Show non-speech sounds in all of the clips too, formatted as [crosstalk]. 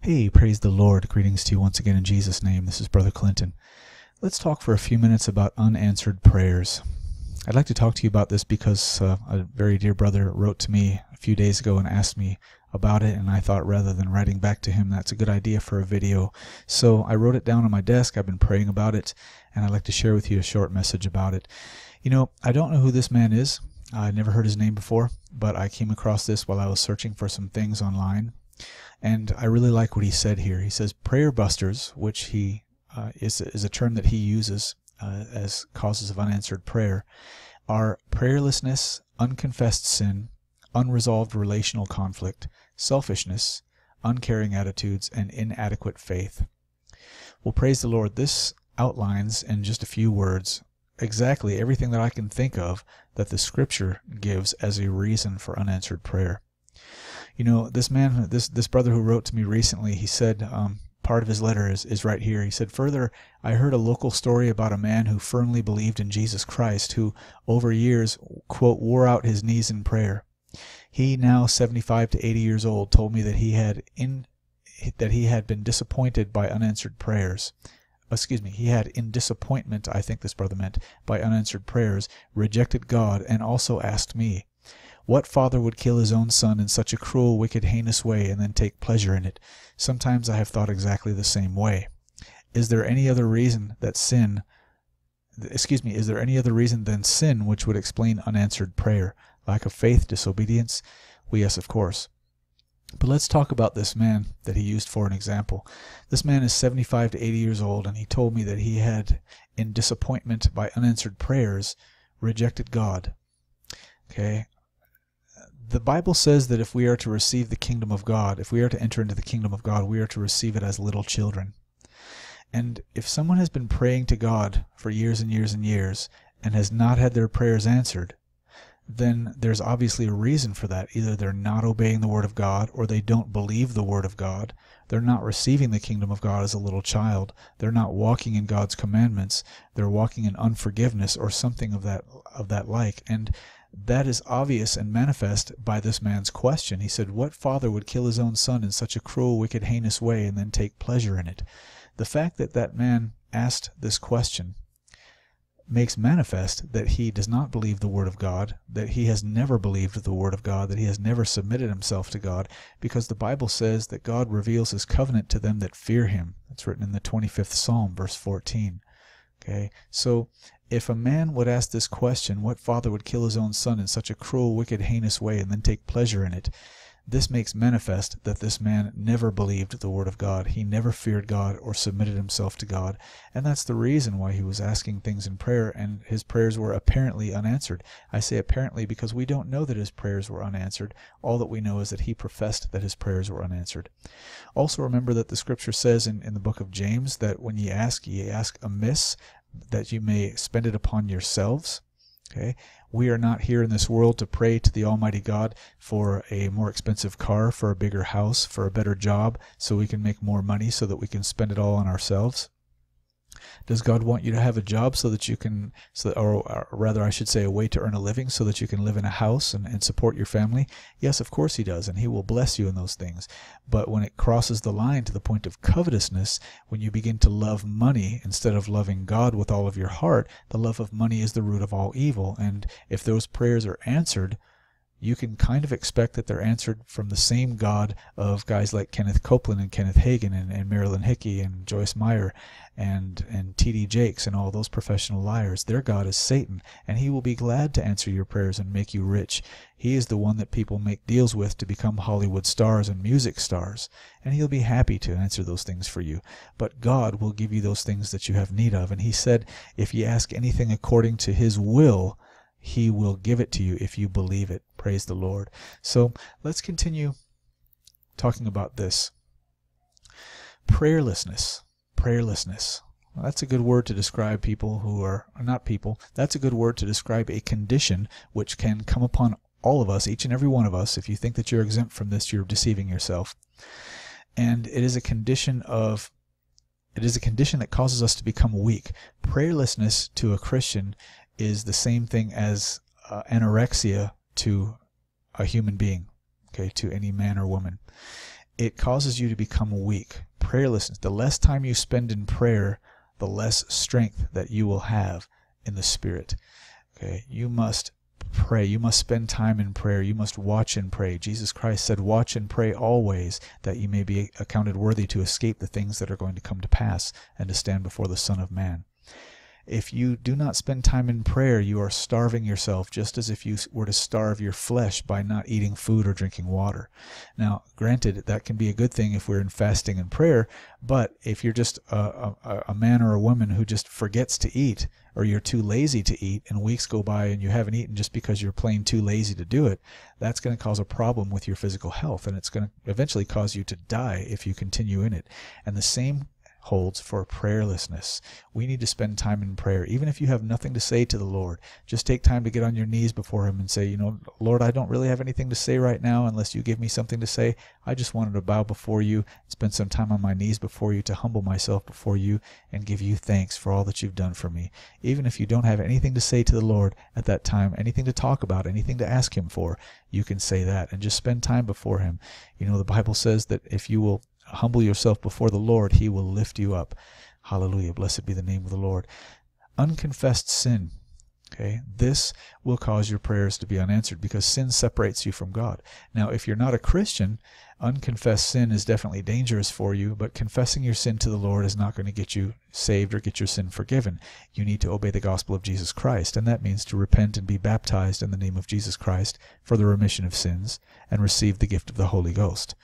Hey, praise the Lord. Greetings to you once again in Jesus' name. This is Brother Clinton. Let's talk for a few minutes about unanswered prayers. I'd like to talk to you about this because uh, a very dear brother wrote to me a few days ago and asked me about it, and I thought rather than writing back to him, that's a good idea for a video. So I wrote it down on my desk. I've been praying about it, and I'd like to share with you a short message about it. You know, I don't know who this man is. I never heard his name before, but I came across this while I was searching for some things online. And I really like what he said here. He says prayer busters, which he uh, is, is a term that he uses uh, as causes of unanswered prayer, are prayerlessness, unconfessed sin, unresolved relational conflict, selfishness, uncaring attitudes, and inadequate faith. Well, praise the Lord. This outlines in just a few words exactly everything that I can think of that the scripture gives as a reason for unanswered prayer. You know, this man, this this brother who wrote to me recently, he said um, part of his letter is, is right here. He said, Further, I heard a local story about a man who firmly believed in Jesus Christ, who over years, quote, wore out his knees in prayer. He, now 75 to 80 years old, told me that he had in that he had been disappointed by unanswered prayers excuse me, he had in disappointment, I think this brother meant, by unanswered prayers, rejected God, and also asked me, What father would kill his own son in such a cruel, wicked, heinous way, and then take pleasure in it? Sometimes I have thought exactly the same way. Is there any other reason that sin, excuse me, is there any other reason than sin which would explain unanswered prayer? Lack of faith, disobedience? Well, yes, of course. But let's talk about this man that he used for an example. This man is 75 to 80 years old, and he told me that he had, in disappointment by unanswered prayers, rejected God. Okay? The Bible says that if we are to receive the kingdom of God, if we are to enter into the kingdom of God, we are to receive it as little children. And if someone has been praying to God for years and years and years and has not had their prayers answered, then there's obviously a reason for that. Either they're not obeying the Word of God, or they don't believe the Word of God. They're not receiving the kingdom of God as a little child. They're not walking in God's commandments. They're walking in unforgiveness or something of that of that like. And that is obvious and manifest by this man's question. He said, What father would kill his own son in such a cruel, wicked, heinous way and then take pleasure in it? The fact that that man asked this question makes manifest that he does not believe the Word of God, that he has never believed the Word of God, that he has never submitted himself to God, because the Bible says that God reveals his covenant to them that fear him. That's written in the 25th Psalm, verse 14. Okay, so if a man would ask this question, what father would kill his own son in such a cruel, wicked, heinous way and then take pleasure in it? This makes manifest that this man never believed the word of God. He never feared God or submitted himself to God. And that's the reason why he was asking things in prayer and his prayers were apparently unanswered. I say apparently because we don't know that his prayers were unanswered. All that we know is that he professed that his prayers were unanswered. Also remember that the scripture says in, in the book of James that when ye ask, ye ask amiss, that you may spend it upon yourselves. Okay, we are not here in this world to pray to the Almighty God for a more expensive car, for a bigger house, for a better job, so we can make more money so that we can spend it all on ourselves. Does God want you to have a job so that you can, so or, or, rather, I should say, a way to earn a living so that you can live in a house and, and support your family? Yes, of course He does, and He will bless you in those things. But when it crosses the line to the point of covetousness, when you begin to love money instead of loving God with all of your heart, the love of money is the root of all evil. And if those prayers are answered, you can kind of expect that they're answered from the same God of guys like Kenneth Copeland and Kenneth Hagin and, and Marilyn Hickey and Joyce Meyer and and T.D. Jakes and all those professional liars. Their God is Satan, and he will be glad to answer your prayers and make you rich. He is the one that people make deals with to become Hollywood stars and music stars, and he'll be happy to answer those things for you. But God will give you those things that you have need of, and he said, if ye ask anything according to his will, he will give it to you if you believe it. Praise the Lord. So let's continue talking about this. Prayerlessness. Prayerlessness. Well, that's a good word to describe people who are not people. That's a good word to describe a condition which can come upon all of us, each and every one of us. If you think that you're exempt from this, you're deceiving yourself. And it is a condition of it is a condition that causes us to become weak. Prayerlessness to a Christian is the same thing as uh, anorexia to a human being, okay, to any man or woman. it causes you to become weak. Prayerlessness, the less time you spend in prayer, the less strength that you will have in the Spirit. Okay, you must pray. You must spend time in prayer. You must watch and pray. Jesus Christ said, Watch and pray always, that you may be accounted worthy to escape the things that are going to come to pass and to stand before the Son of Man. If you do not spend time in prayer, you are starving yourself just as if you were to starve your flesh by not eating food or drinking water. Now, granted, that can be a good thing if we're in fasting and prayer, but if you're just a, a, a man or a woman who just forgets to eat, or you're too lazy to eat and weeks go by and you haven't eaten just because you're plain too lazy to do it, that's going to cause a problem with your physical health and it's going to eventually cause you to die if you continue in it. And the same holds for prayerlessness. We need to spend time in prayer. Even if you have nothing to say to the Lord, just take time to get on your knees before Him and say, You know, Lord, I don't really have anything to say right now unless you give me something to say. I just wanted to bow before you, spend some time on my knees before you, to humble myself before you, and give you thanks for all that you've done for me. Even if you don't have anything to say to the Lord at that time, anything to talk about, anything to ask Him for, you can say that and just spend time before Him. You know, the Bible says that if you will humble yourself before the Lord, he will lift you up. Hallelujah. Blessed be the name of the Lord. Unconfessed sin. Okay, this will cause your prayers to be unanswered because sin separates you from God. Now, if you're not a Christian, unconfessed sin is definitely dangerous for you, but confessing your sin to the Lord is not going to get you saved or get your sin forgiven. You need to obey the gospel of Jesus Christ, and that means to repent and be baptized in the name of Jesus Christ for the remission of sins and receive the gift of the Holy Ghost.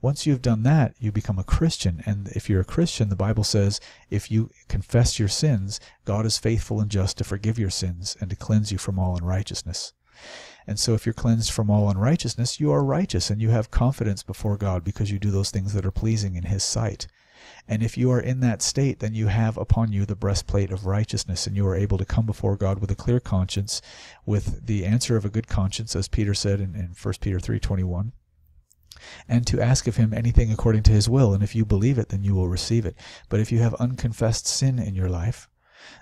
Once you've done that, you become a Christian, and if you're a Christian, the Bible says if you confess your sins, God is faithful and just to forgive your sins and to cleanse you from all unrighteousness. And so if you're cleansed from all unrighteousness, you are righteous and you have confidence before God because you do those things that are pleasing in His sight. And if you are in that state, then you have upon you the breastplate of righteousness, and you are able to come before God with a clear conscience, with the answer of a good conscience, as Peter said in, in 1 Peter 3.21 and to ask of him anything according to his will. And if you believe it, then you will receive it. But if you have unconfessed sin in your life,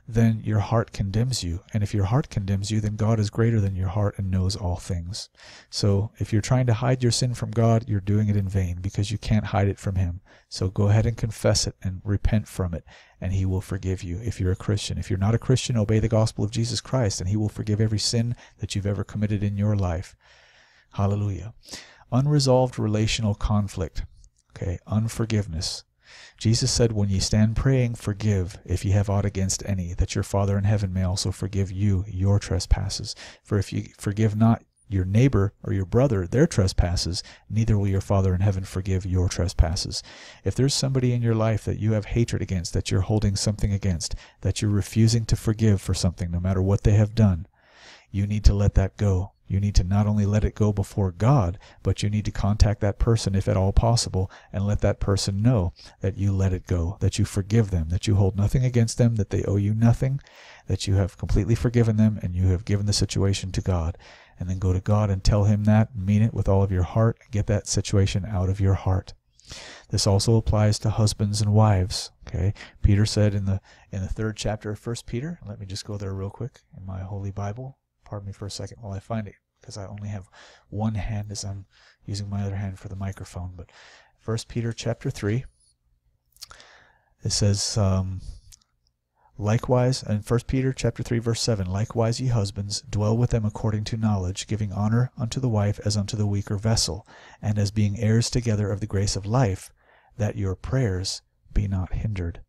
then your heart condemns you. And if your heart condemns you, then God is greater than your heart and knows all things. So if you're trying to hide your sin from God, you're doing it in vain because you can't hide it from Him. So go ahead and confess it and repent from it, and He will forgive you if you're a Christian. If you're not a Christian, obey the gospel of Jesus Christ, and He will forgive every sin that you've ever committed in your life. Hallelujah. Unresolved relational conflict. Okay, unforgiveness. Jesus said, When ye stand praying, forgive, if ye have aught against any, that your Father in heaven may also forgive you your trespasses. For if ye forgive not your neighbor or your brother their trespasses, neither will your Father in heaven forgive your trespasses. If there's somebody in your life that you have hatred against, that you're holding something against, that you're refusing to forgive for something, no matter what they have done, you need to let that go. You need to not only let it go before God, but you need to contact that person if at all possible and let that person know that you let it go, that you forgive them, that you hold nothing against them, that they owe you nothing, that you have completely forgiven them and you have given the situation to God. And then go to God and tell him that, mean it with all of your heart, and get that situation out of your heart. This also applies to husbands and wives. Okay, Peter said in the in the third chapter of First Peter. Let me just go there real quick in my Holy Bible. Pardon me for a second while I find it, because I only have one hand as I'm using my other hand for the microphone. But First Peter chapter three, it says, um, likewise, in First Peter chapter three verse seven, likewise ye husbands dwell with them according to knowledge, giving honor unto the wife as unto the weaker vessel, and as being heirs together of the grace of life, that your prayers be not hindered.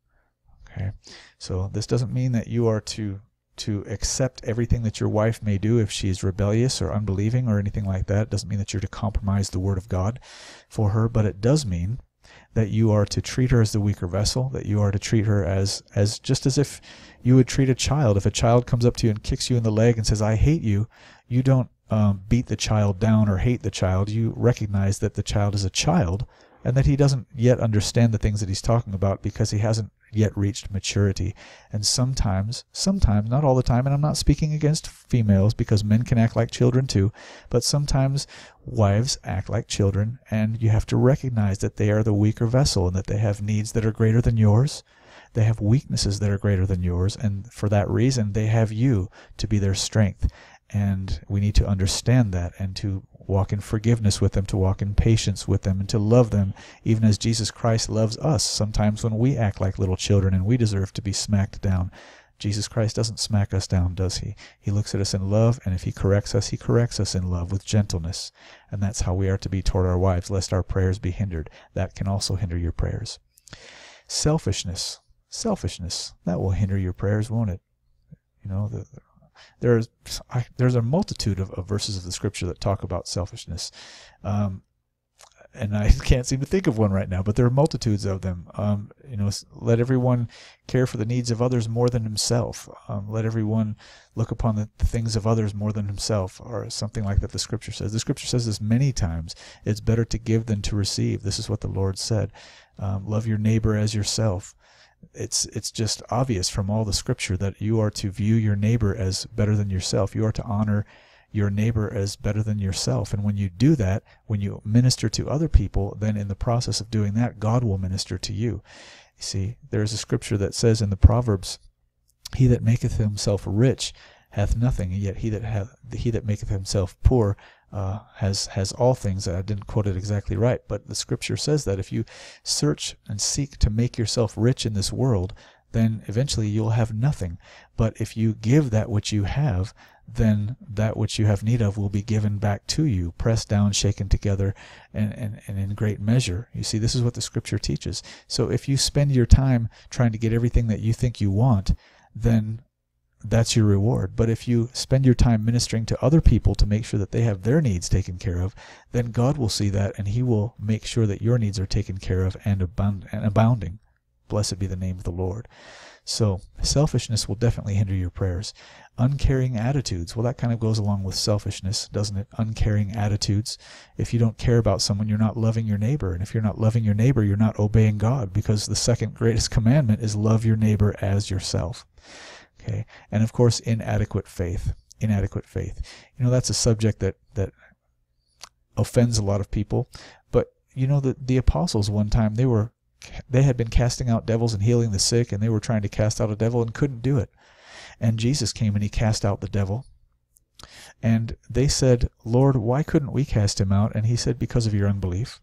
Okay, so this doesn't mean that you are to to accept everything that your wife may do if she is rebellious or unbelieving or anything like that. It doesn't mean that you're to compromise the word of God for her, but it does mean that you are to treat her as the weaker vessel, that you are to treat her as as just as if you would treat a child. If a child comes up to you and kicks you in the leg and says, "I hate you," you don't um, beat the child down or hate the child. You recognize that the child is a child and that he doesn't yet understand the things that he's talking about because he hasn't yet reached maturity. And sometimes, sometimes, not all the time, and I'm not speaking against females because men can act like children too, but sometimes wives act like children, and you have to recognize that they are the weaker vessel and that they have needs that are greater than yours. They have weaknesses that are greater than yours, and for that reason, they have you to be their strength. And we need to understand that and to walk in forgiveness with them, to walk in patience with them, and to love them, even as Jesus Christ loves us. Sometimes when we act like little children and we deserve to be smacked down, Jesus Christ doesn't smack us down, does he? He looks at us in love, and if he corrects us, he corrects us in love with gentleness. And that's how we are to be toward our wives, lest our prayers be hindered. That can also hinder your prayers. Selfishness. Selfishness. That will hinder your prayers, won't it? You know, the, there's there's a multitude of, of, verses of the scripture that talk about selfishness. Um, and I [laughs] can't seem to think of one right now, but there are multitudes of them. Um, you know, let everyone care for the needs of others more than himself. Um, let everyone look upon the, the, things of others more than himself, or something like that. The Scripture says. The Scripture says this many times. It's better to give than to receive. This is what the Lord said. Um, love your neighbor as yourself. It's it's just obvious from all the Scripture that you are to view your neighbor as better than yourself. You are to honor your neighbor as better than yourself. And when you do that, when you minister to other people, then in the process of doing that, God will minister to you. You see, there is a scripture that says in the Proverbs, He that maketh himself rich hath nothing, and yet he that hath he that maketh himself poor uh, has has all things. I didn't quote it exactly right, but the scripture says that if you search and seek to make yourself rich in this world, then eventually you'll have nothing. But if you give that which you have, then that which you have need of will be given back to you, pressed down, shaken together, and, and, and in great measure. You see, this is what the scripture teaches. So if you spend your time trying to get everything that you think you want, then that's your reward. But if you spend your time ministering to other people to make sure that they have their needs taken care of, then God will see that and He will make sure that your needs are taken care of and, abound, and abounding. Blessed be the name of the Lord. So, selfishness will definitely hinder your prayers. Uncaring attitudes, well, that kind of goes along with selfishness, doesn't it? Uncaring attitudes. If you don't care about someone, you're not loving your neighbor. And if you're not loving your neighbor, you're not obeying God because the second greatest [laughs] commandment is love your neighbor as yourself. Okay. And of course, inadequate faith. Inadequate faith. You know, that's a subject that, that offends a lot of people. But, you know, the, the apostles one time, they were they had been casting out devils and healing the sick, and they were trying to cast out a devil and couldn't do it. And Jesus came and he cast out the devil. And they said, Lord, why couldn't we cast him out? And he said, Because of your unbelief.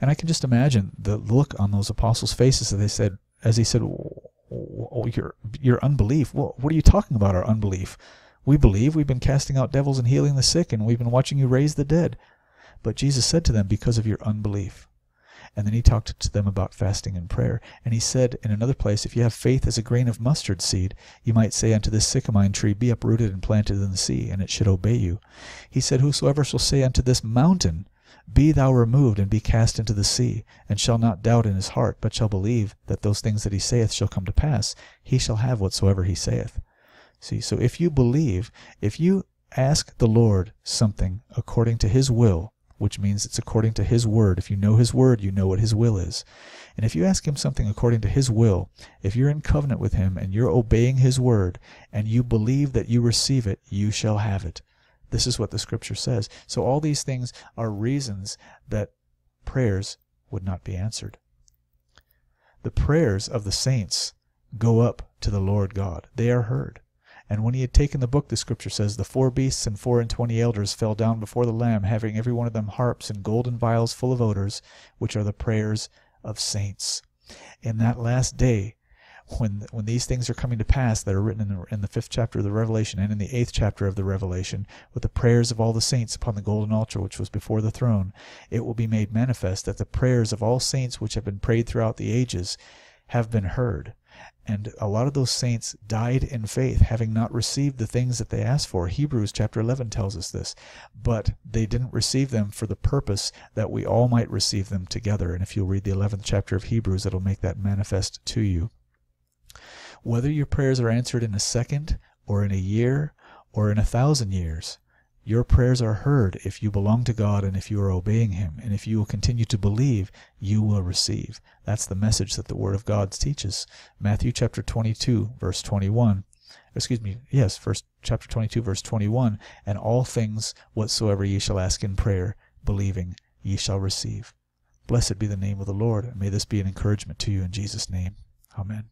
And I can just imagine the look on those apostles' faces as they said, as he said, oh, your your unbelief. Well, what are you talking about? Our unbelief. We believe. We've been casting out devils and healing the sick, and we've been watching you raise the dead. But Jesus said to them, Because of your unbelief. And then he talked to them about fasting and prayer. And he said in another place, If you have faith as a grain of mustard seed, you might say unto this sycamine tree, Be uprooted and planted in the sea, and it should obey you. He said, Whosoever shall say unto this mountain, Be thou removed and be cast into the sea, and shall not doubt in his heart, but shall believe that those things that he saith shall come to pass, he shall have whatsoever he saith. See, so if you believe, if you ask the Lord something according to his will, which means it's according to His Word. If you know His Word, you know what His will is. And if you ask Him something according to His will, if you're in covenant with Him and you're obeying His Word, and you believe that you receive it, you shall have it. This is what the Scripture says. So all these things are reasons that prayers would not be answered. The prayers of the saints go up to the Lord God. They are heard. And when he had taken the book, the scripture says, the four beasts and four and twenty elders fell down before the Lamb, having every one of them harps and golden vials full of odors, which are the prayers of saints. In that last day, when when these things are coming to pass that are written in the, in the fifth chapter of the Revelation and in the eighth chapter of the Revelation, with the prayers of all the saints upon the golden altar which was before the throne, it will be made manifest that the prayers of all saints which have been prayed throughout the ages have been heard. And a lot of those saints died in faith, having not received the things that they asked for. Hebrews chapter 11 tells us this. But they didn't receive them for the purpose that we all might receive them together. And if you'll read the 11th chapter of Hebrews, it'll make that manifest to you. Whether your prayers are answered in a second, or in a year, or in a thousand years, your prayers are heard if you belong to God and if you are obeying Him. And if you will continue to believe, you will receive. That's the message that the Word of God teaches. Matthew chapter 22, verse 21. Excuse me, yes, first chapter 22, verse 21. And all things whatsoever ye shall ask in prayer, believing, ye shall receive. Blessed be the name of the Lord, and may this be an encouragement to you in Jesus' name. Amen.